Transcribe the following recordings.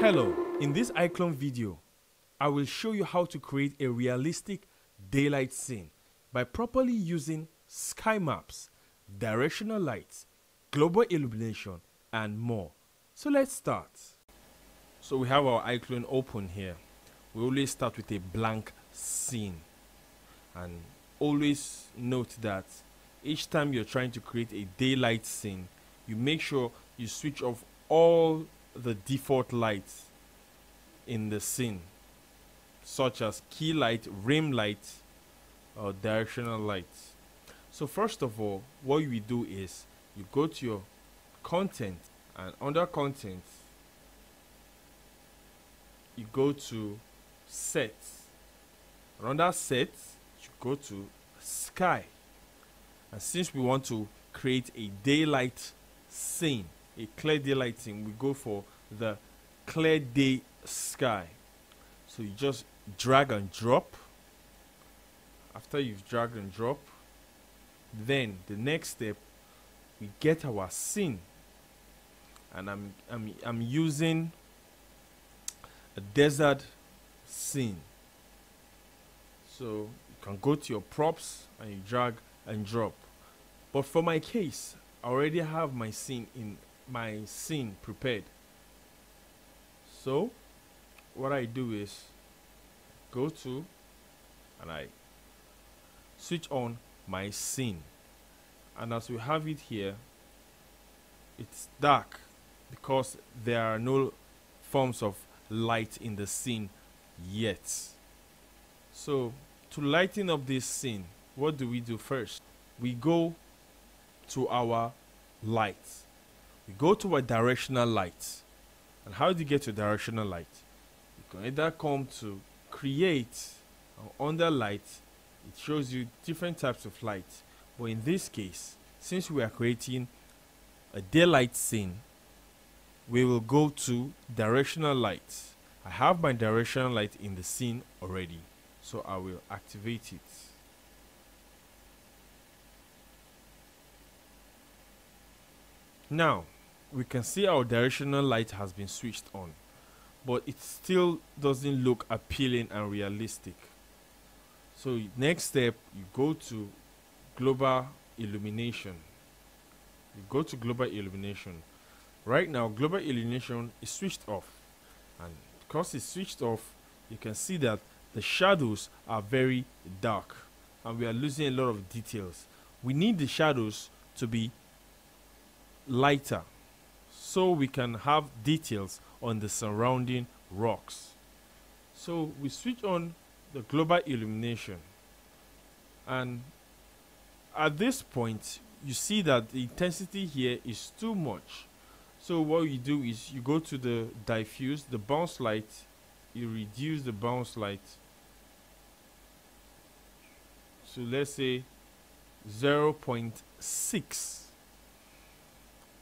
Hello, in this iClone video, I will show you how to create a realistic daylight scene by properly using sky maps, directional lights, global illumination, and more. So let's start. So we have our iClone open here. We always start with a blank scene. And always note that each time you're trying to create a daylight scene, you make sure you switch off all the default lights in the scene, such as key light, rim light, or directional lights. So first of all, what we do is you go to your content and under content you go to sets and under sets you go to sky and since we want to create a daylight scene a clear daylight scene we go for the clear day sky. So you just drag and drop. After you've dragged and drop then the next step we get our scene. And I'm, I'm, I'm using a desert scene. So you can go to your props and you drag and drop. But for my case I already have my scene in my scene prepared. So what I do is go to and I switch on my scene and as we have it here it's dark because there are no forms of light in the scene yet. So to lighten up this scene what do we do first? We go to our lights we go to our directional light. And how do you get to directional light? You can either come to create or under light. It shows you different types of light. But in this case since we are creating a daylight scene we will go to directional light. I have my directional light in the scene already so I will activate it. Now we can see our directional light has been switched on but it still doesn't look appealing and realistic. So next step you go to global illumination. You go to global illumination. Right now global illumination is switched off. And because it's switched off you can see that the shadows are very dark. And we are losing a lot of details. We need the shadows to be lighter so we can have details on the surrounding rocks. So we switch on the global illumination. And at this point you see that the intensity here is too much. So what you do is you go to the diffuse the bounce light you reduce the bounce light. So let's say 0.6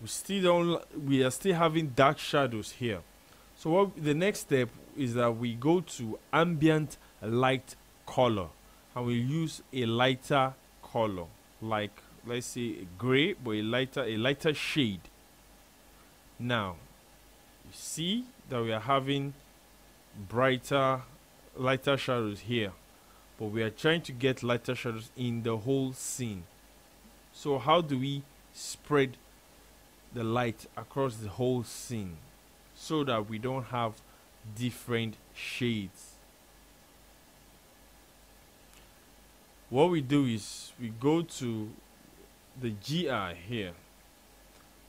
we still don't we are still having dark shadows here. So what the next step is that we go to ambient light color and we use a lighter color. Like let's say gray but a lighter a lighter shade. Now you see that we are having brighter lighter shadows here but we are trying to get lighter shadows in the whole scene. So how do we spread the light across the whole scene so that we don't have different shades. What we do is we go to the GI here.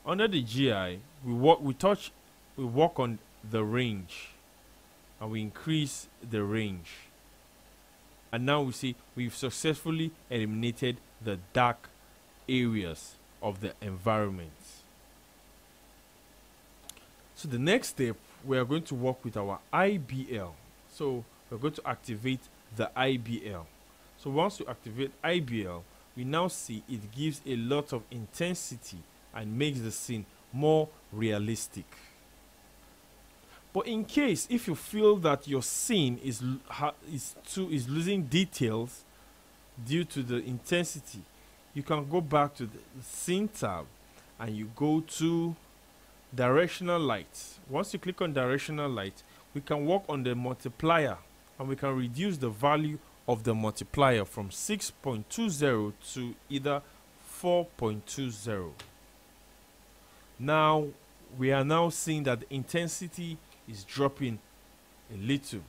Under the GI we work we touch we work on the range and we increase the range. And now we see we've successfully eliminated the dark areas of the environment so the next step we are going to work with our IBL so we're going to activate the IBL so once you activate IBL we now see it gives a lot of intensity and makes the scene more realistic. But in case if you feel that your scene is is too is losing details due to the intensity you can go back to the scene tab and you go to directional light. Once you click on directional light we can work on the multiplier and we can reduce the value of the multiplier from 6.20 to either 4.20 now we are now seeing that the intensity is dropping a little.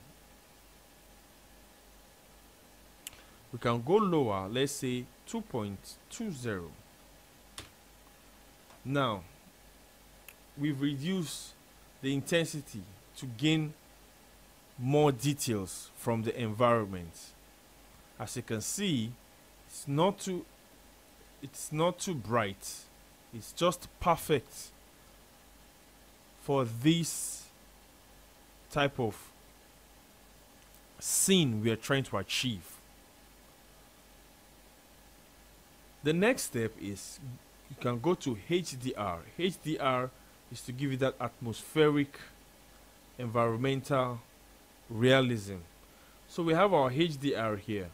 We can go lower let's say 2.20 now we've reduced the intensity to gain more details from the environment. As you can see it's not too it's not too bright. It's just perfect for this type of scene we are trying to achieve. The next step is you can go to HDR HDR is to give you that atmospheric environmental realism. So we have our HDR here.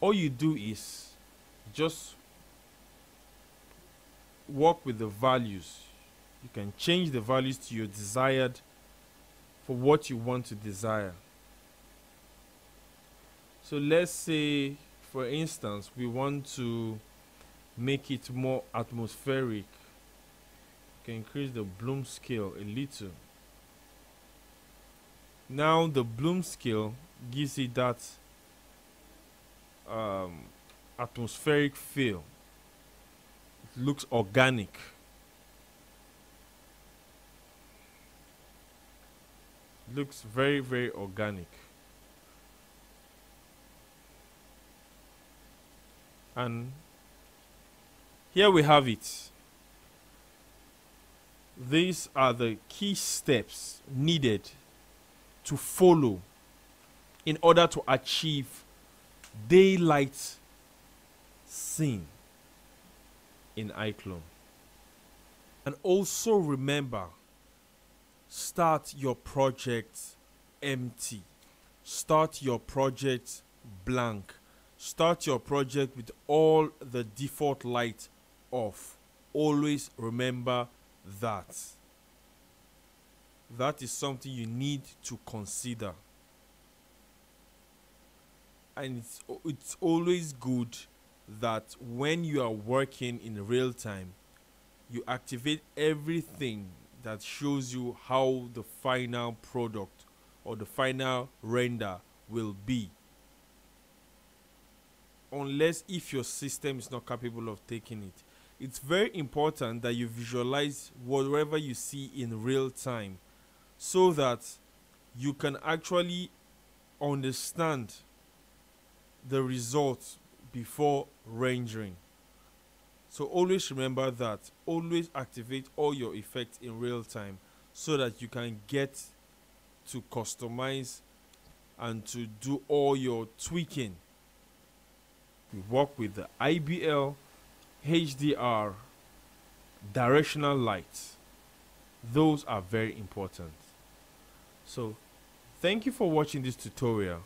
All you do is just work with the values. You can change the values to your desired for what you want to desire. So let's say for instance we want to make it more atmospheric can increase the bloom scale a little. Now the bloom scale gives it that um, atmospheric feel. It looks organic. Looks very very organic. And here we have it these are the key steps needed to follow in order to achieve daylight scene in iClone. And also remember start your project empty, start your project blank, start your project with all the default light off. Always remember that. That is something you need to consider. And it's, it's always good that when you are working in real time, you activate everything that shows you how the final product or the final render will be. Unless if your system is not capable of taking it it's very important that you visualize whatever you see in real time so that you can actually understand the results before rendering. So always remember that. Always activate all your effects in real time so that you can get to customize and to do all your tweaking. We work with the IBL HDR, directional lights. Those are very important. So, thank you for watching this tutorial.